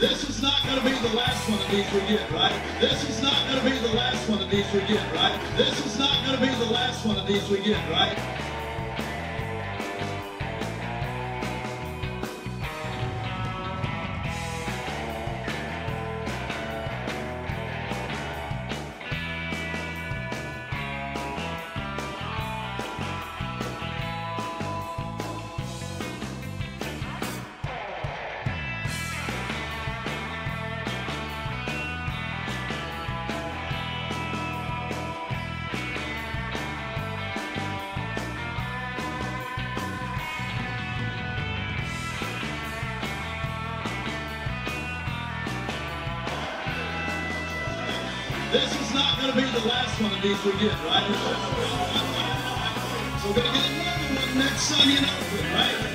This is not going to be the last one of these we get, right? This is not going to be the last one of these we get, right? This is not going to be the last one of these we get, right? This is not going to be the last one of these we get, right? So we're going to get another one next Sunday Oakland, right?